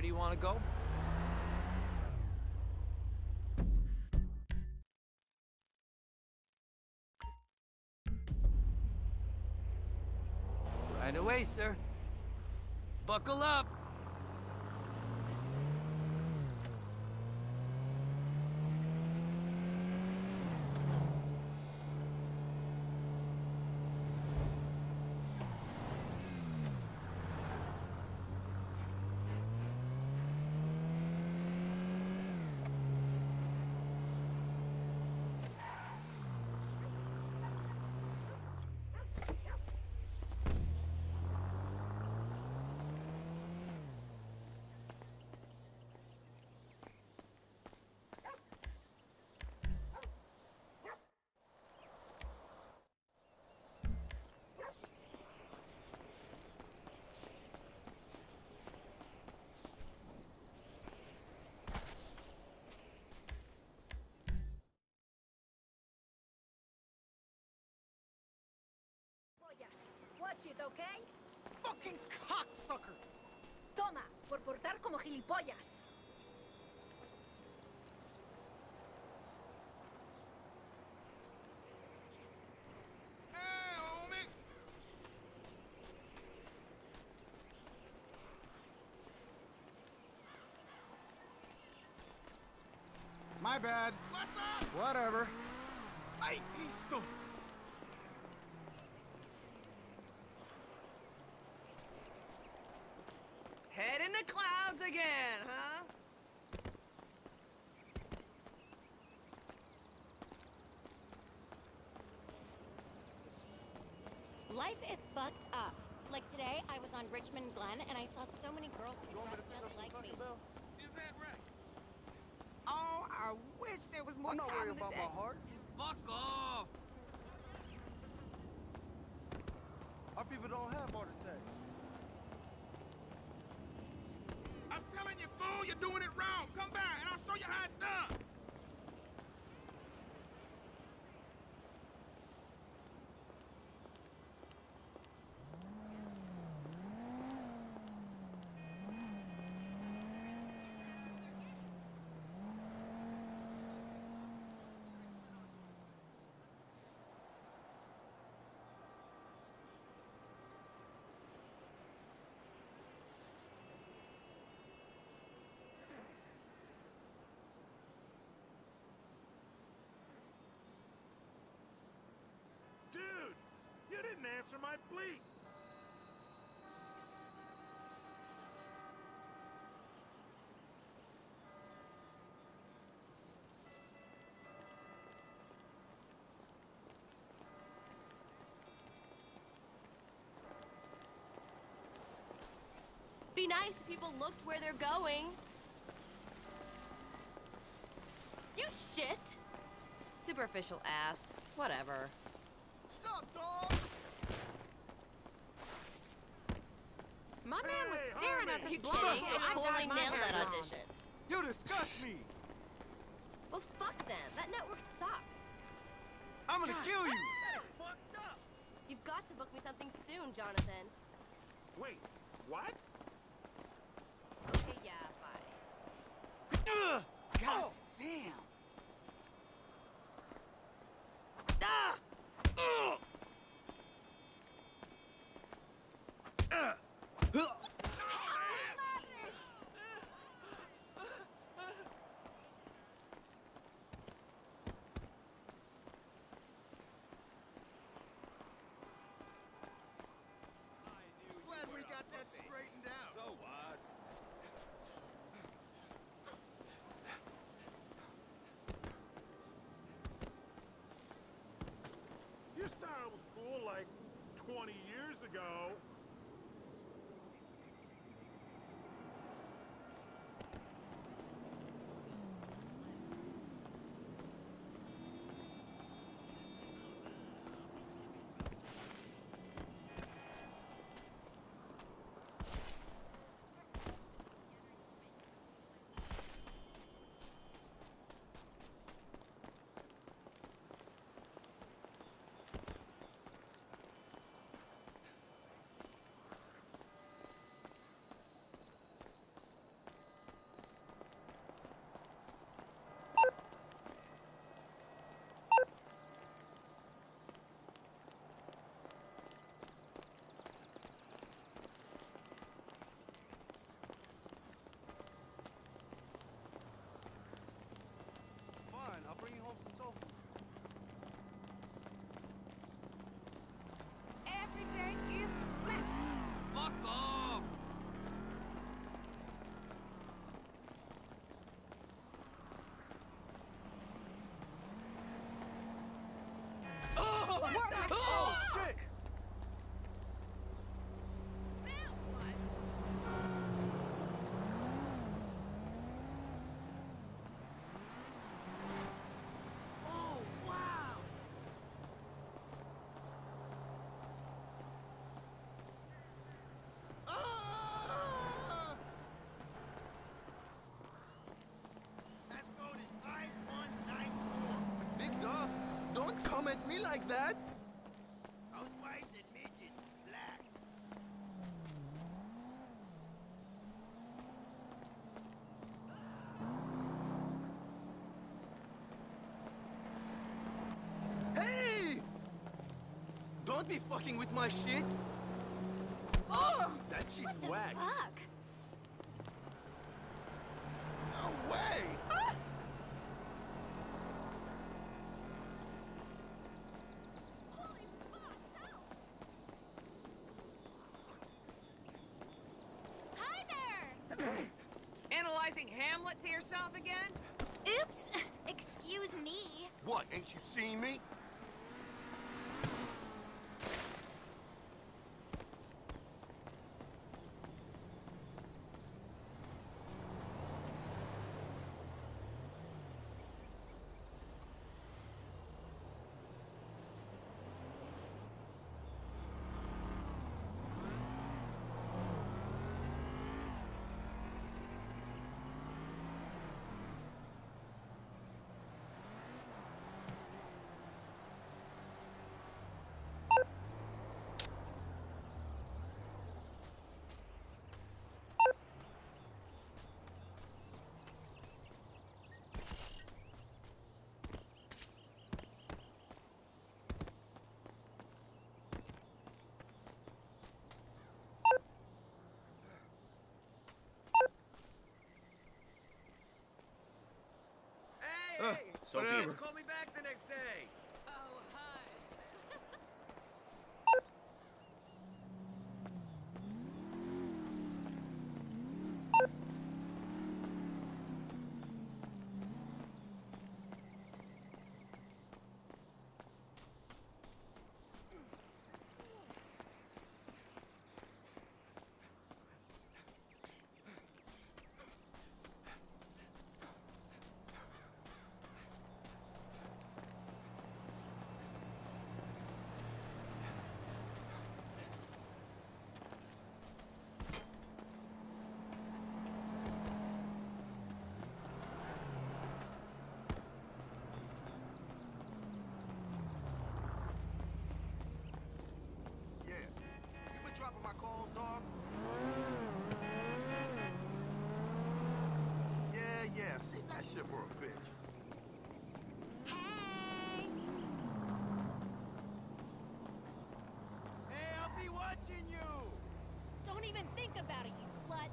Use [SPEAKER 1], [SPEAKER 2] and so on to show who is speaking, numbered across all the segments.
[SPEAKER 1] Where do you want to go? Right away, sir. Buckle up.
[SPEAKER 2] Watch it, okay?
[SPEAKER 3] Fucking cocksucker!
[SPEAKER 2] Toma, por portar como gilipollas.
[SPEAKER 3] Ah, My bad. What's up? Whatever. Ay, Cristo!
[SPEAKER 1] Again, huh?
[SPEAKER 4] Life is fucked up. Like today, I was on Richman Glen and I saw so many girls who dressed just like me.
[SPEAKER 3] Is that right?
[SPEAKER 5] Oh, I wish there was more
[SPEAKER 3] I'm not
[SPEAKER 5] time
[SPEAKER 3] worried
[SPEAKER 5] in the
[SPEAKER 3] about
[SPEAKER 5] day.
[SPEAKER 3] my heart.
[SPEAKER 1] Fuck off!
[SPEAKER 3] Our people don't have heart attacks.
[SPEAKER 6] I'm telling you, fool, you're doing it wrong. Come back answer my plea.
[SPEAKER 7] Be nice if people looked where they're going. You shit! Superficial ass. Whatever.
[SPEAKER 3] Sup, dog?
[SPEAKER 5] My man was staring
[SPEAKER 6] homie.
[SPEAKER 5] at this
[SPEAKER 7] You
[SPEAKER 5] blonde
[SPEAKER 7] kidding?
[SPEAKER 5] kid.
[SPEAKER 7] I totally nailed that
[SPEAKER 5] blonde.
[SPEAKER 7] audition.
[SPEAKER 3] You disgust me!
[SPEAKER 7] Well, fuck them. That network sucks.
[SPEAKER 3] I'm gonna kill you! Ah!
[SPEAKER 7] You've got to book me something soon, Jonathan.
[SPEAKER 6] Wait, what?
[SPEAKER 1] God.
[SPEAKER 3] Me like that.
[SPEAKER 6] Housewives and midgets, black.
[SPEAKER 3] Hey! Don't be fucking with my shit.
[SPEAKER 5] Oh!
[SPEAKER 3] That shit's
[SPEAKER 4] What the
[SPEAKER 3] whack.
[SPEAKER 4] fuck?
[SPEAKER 5] Hamlet to yourself again?
[SPEAKER 4] Oops! Excuse me.
[SPEAKER 3] What, ain't you seen me?
[SPEAKER 5] Hey,
[SPEAKER 3] Uh,
[SPEAKER 5] hey!
[SPEAKER 3] So.
[SPEAKER 5] Whatever. Call me back the next day.
[SPEAKER 1] Oh, hi.
[SPEAKER 3] Yeah. You been dropping my calls, dog? Yeah, yeah. See that shit for a bitch.
[SPEAKER 4] Hey!
[SPEAKER 3] Hey, I'll be watching you!
[SPEAKER 4] Don't even think about it, you slut!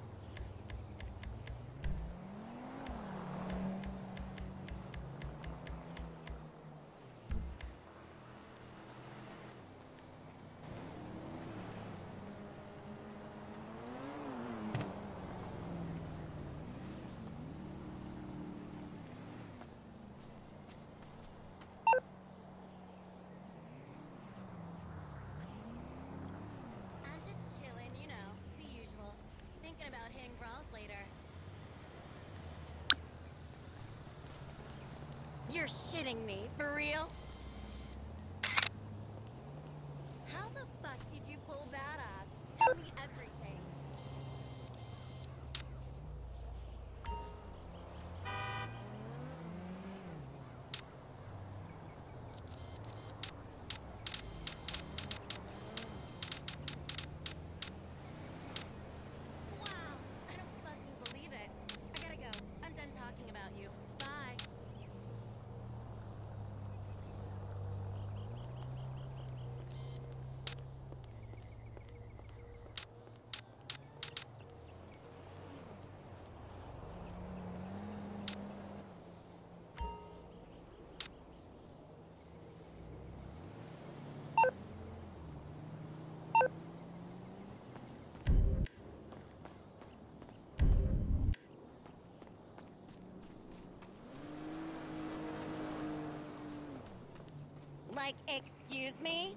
[SPEAKER 4] I'm just chilling, you know, the usual. Thinking about hitting brawls later. You're shitting me, for real? How the fuck did you pull that off? Tell me everything. Wow, I don't fucking believe it. I gotta go. I'm done talking about you. Bye. Like, excuse me?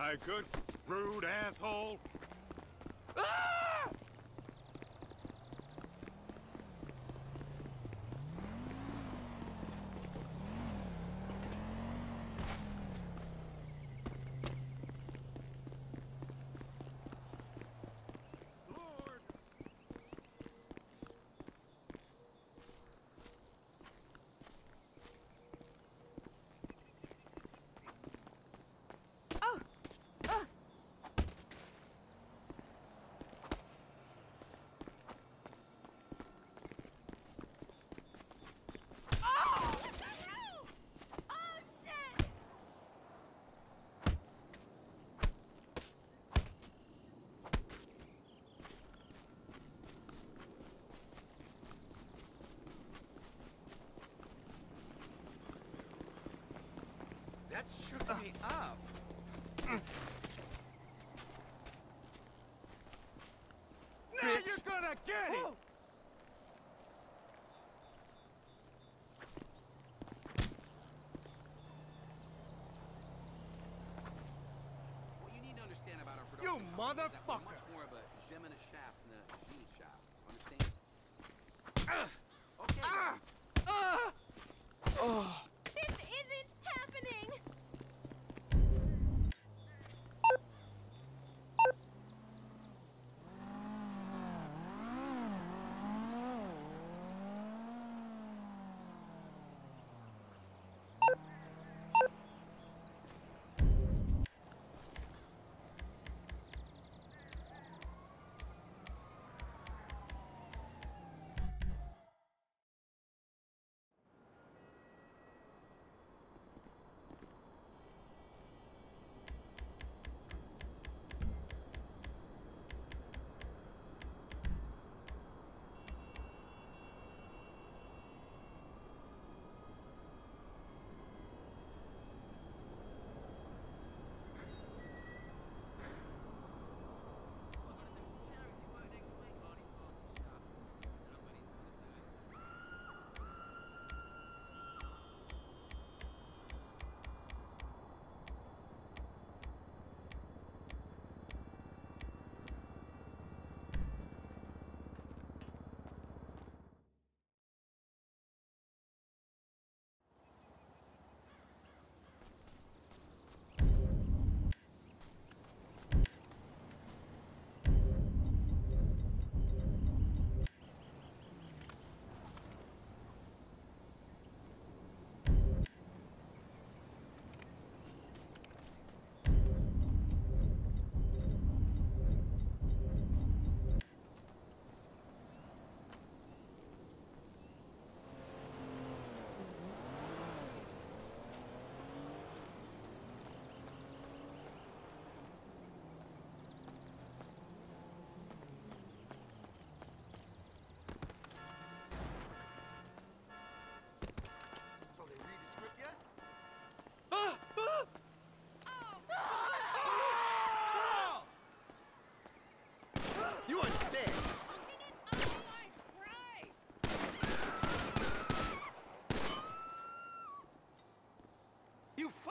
[SPEAKER 6] I could. Rude asshole. Lord.
[SPEAKER 5] Oh, shit!
[SPEAKER 8] That shook me up. Now you're gonna get it!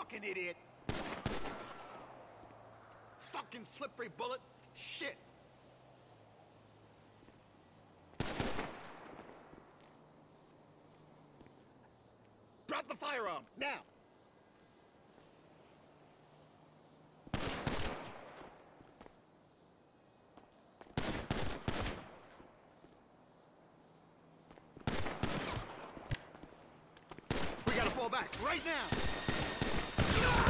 [SPEAKER 3] Fucking idiot! Fucking slippery bullets! Shit! Drop the firearm, now! We gotta fall back, right now! Yeah.